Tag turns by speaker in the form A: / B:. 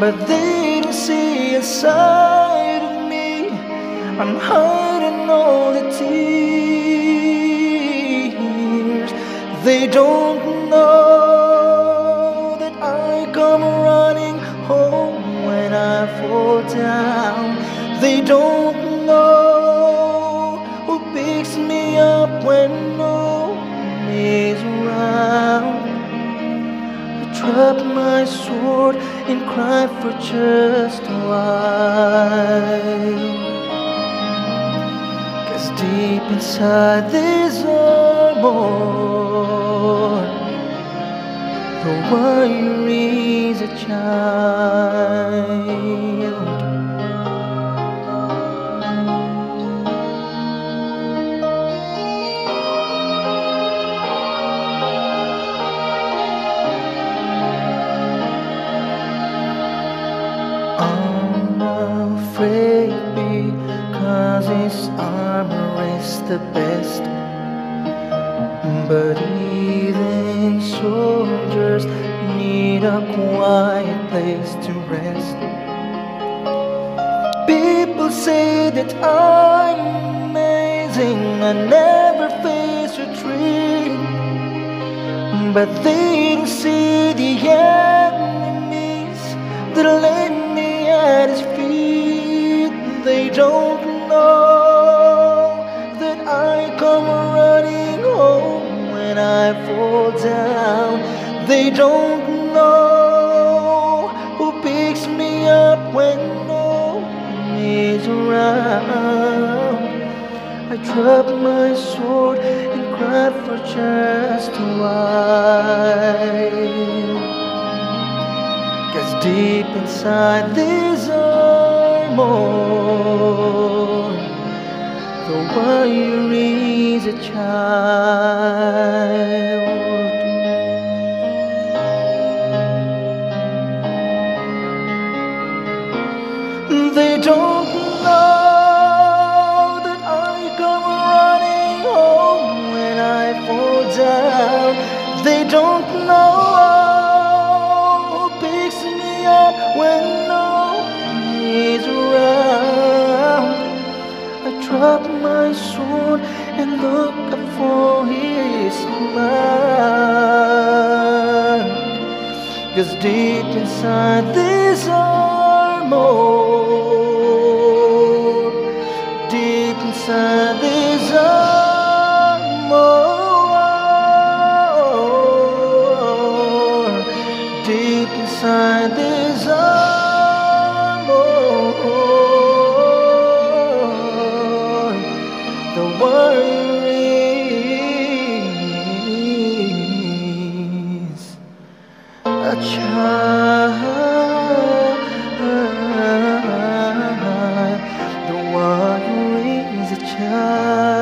A: But they don't see inside of me. I'm hiding all the tears. They don't know that I come running home when I fall down. They don't drop my sword and cry for just a while. Cause deep inside this armor, the warrior is a child. Because his armor is the best. But even soldiers need a quiet place to rest. People say that I'm amazing, I never face a tree. But they don't see the enemies that lay me at his feet. They don't I come running home when I fall down. They don't know who picks me up when no one is around. I drop my sword and cry for just a while. Cause deep inside this armor, the warrior is a child. They don't know that I come running home when I fall down. They don't know who picks me up when soon and look up for his mind. Cause deep inside this armor, deep inside this armor, deep inside this armor. child, the one who is a child.